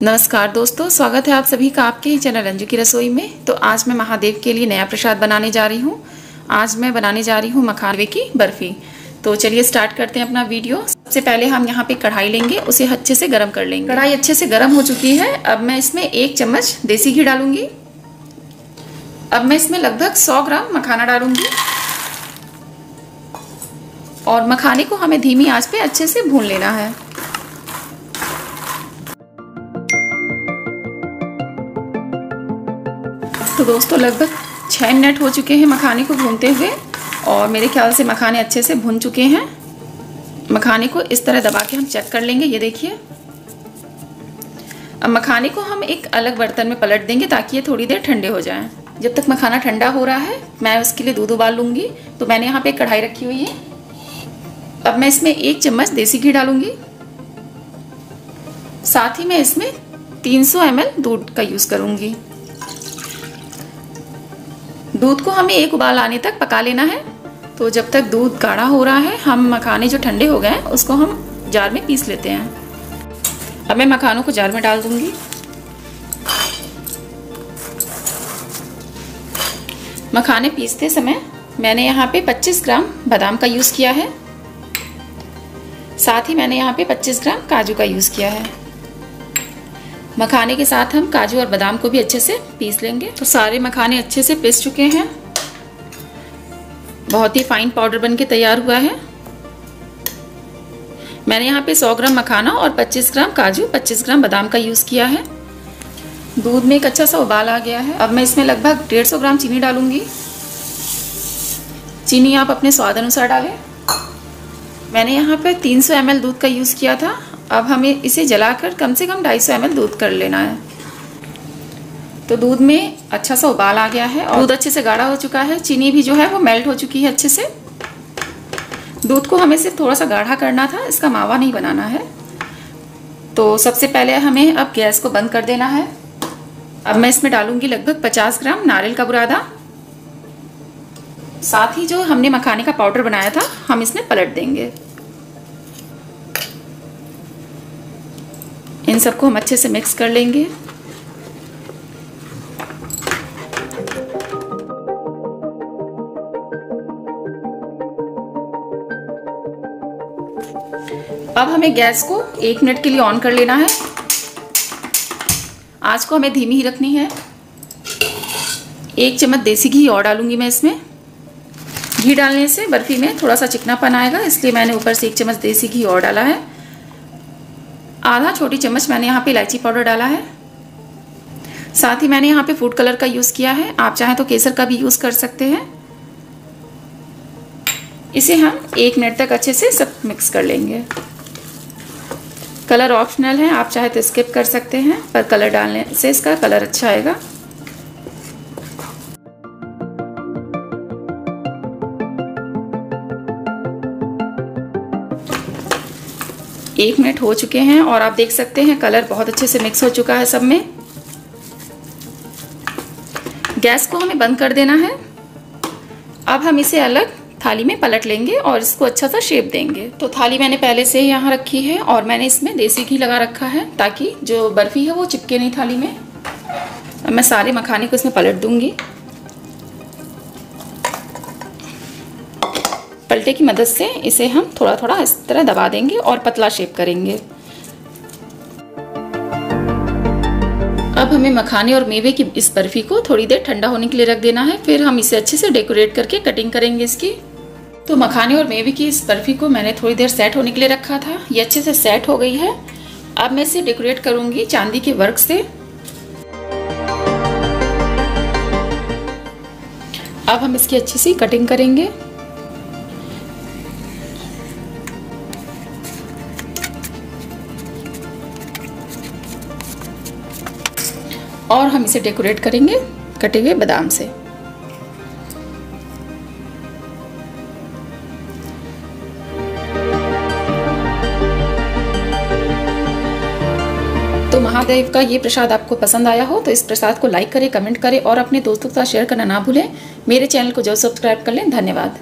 नमस्कार दोस्तों, स्वागत है आप सभी का आपके ही चैनल रंजू की रसोई में। तो आज मैं महादेव के लिए नया प्रसाद बनाने जा रही हूँ। आज मैं बनाने जा रही हूँ मखानवे की बर्फ़ी। तो चलिए स्टार्ट करते हैं अपना वीडियो सबसे पहले हम यहाँ पे कढ़ाई लेंगे, उसे अच्छे से गर्म कर लेंगे। कढ़ाई अच्छे से गर्म हो चुकी है। अब मैं इसमें एक चम्मच देसी घी डालूँगी। अब मैं इसमें लगभग सौ ग्राम मखाना डालूँगी। और मखाने को हमें धीमी आँच पे अच्छे से भून लेना है। तो दोस्तों लगभग छः मिनट हो चुके हैं मखाने को भूनते हुए और मेरे ख्याल से मखाने अच्छे से भून चुके हैं। मखाने को इस तरह दबा के हम चेक कर लेंगे, ये देखिए। अब मखाने को हम एक अलग बर्तन में पलट देंगे ताकि ये थोड़ी देर ठंडे हो जाएँ। जब तक मखाना ठंडा हो रहा है, मैं उसके लिए दूध उबाल लूँगी। तो मैंने यहाँ पे कढ़ाई रखी हुई है। अब मैं इसमें एक चम्मच देसी घी डालूँगी। साथ ही मैं इसमें 300 सौ दूध का यूज़ करूँगी। दूध को हमें एक उबाल आने तक पका लेना है। तो जब तक दूध गाढ़ा हो रहा है, हम मखाने जो ठंडे हो गए हैं, उसको हम जार में पीस लेते हैं। अब मैं मखानों को जार में डाल दूँगी। मखाने पीसते समय मैंने यहाँ पे 25 ग्राम बादाम का यूज़ किया है। साथ ही मैंने यहाँ पे 25 ग्राम काजू का यूज़ किया है। मखाने के साथ हम काजू और बादाम को भी अच्छे से पीस लेंगे। तो सारे मखाने अच्छे से पीस चुके हैं। बहुत ही फाइन पाउडर बन के तैयार हुआ है। मैंने यहाँ पे 100 ग्राम मखाना और 25 ग्राम काजू 25 ग्राम बादाम का यूज़ किया है। दूध में एक अच्छा सा उबाल आ गया है। अब मैं इसमें लगभग 150 ग्राम चीनी डालूँगी। चीनी आप अपने स्वाद अनुसार डालें। मैंने यहाँ पे 300 सौ दूध का यूज़ किया था। अब हमें इसे जलाकर कम से कम 250 सौ दूध कर लेना है। तो दूध में अच्छा सा उबाल आ गया है और दूध अच्छे से गाढ़ा हो चुका है। चीनी भी जो है वो मेल्ट हो चुकी है अच्छे से। दूध को हमें सिर्फ़ थोड़ा सा गाढ़ा करना था, इसका मावा नहीं बनाना है। तो सबसे पहले हमें अब गैस को बंद कर देना है। अब मैं इसमें डालूँगी लगभग 50 ग्राम नारियल का बुरादा। साथ ही जो हमने मखाने का पाउडर बनाया था, हम इसमें पलट देंगे। इन सबको हम अच्छे से मिक्स कर लेंगे। अब हमें गैस को एक मिनट के लिए ऑन कर लेना है। आज को हमें धीमी ही रखनी है। एक चम्मच देसी घी और डालूँगी मैं इसमें। घी डालने से बर्फ़ी में थोड़ा सा चिकनापन आएगा, इसलिए मैंने ऊपर से एक चम्मच देसी घी और डाला है। आधा छोटी चम्मच मैंने यहाँ पे इलायची पाउडर डाला है। साथ ही मैंने यहाँ पे फ़ूड कलर का यूज़ किया है। आप चाहें तो केसर का भी यूज़ कर सकते हैं। इसे हम एक मिनट तक अच्छे से सब मिक्स कर लेंगे। कलर ऑप्शनल है, आप चाहे तो स्किप कर सकते हैं, पर कलर डालने से इसका कलर अच्छा आएगा। एक मिनट हो चुके हैं और आप देख सकते हैं कलर बहुत अच्छे से मिक्स हो चुका है सब में। गैस को हमें बंद कर देना है। अब हम इसे अलग थाली में पलट लेंगे और इसको अच्छा सा शेप देंगे। तो थाली मैंने पहले से यहाँ रखी है और मैंने इसमें देसी घी लगा रखा है ताकि जो बर्फ़ी है वो चिपके नहीं थाली में। मैं सारे मखाने को इसमें पलट दूँगी। पलटे की मदद से इसे हम थोड़ा थोड़ा इस तरह दबा देंगे और पतला शेप करेंगे। अब हमें मखाने और मेवे की इस बर्फ़ी को थोड़ी देर ठंडा होने के लिए रख देना है, फिर हम इसे अच्छे से डेकोरेट करके कटिंग करेंगे इसकी। तो मखाने और मेवे की इस बर्फ़ी को मैंने थोड़ी देर सेट होने के लिए रखा था, ये अच्छे से सेट हो गई है। अब मैं इसे डेकोरेट करूँगी चांदी के वर्क से। अब हम इसकी अच्छी सी कटिंग करेंगे। और हम इसे डेकोरेट करेंगे, कटे हुए बादाम से। तो महादेव का ये प्रसाद आपको पसंद आया हो तो इस प्रसाद को लाइक करें कमेंट करें और अपने दोस्तों के साथ शेयर करना ना भूलें। मेरे चैनल को जो सब्सक्राइब कर लें। धन्यवाद।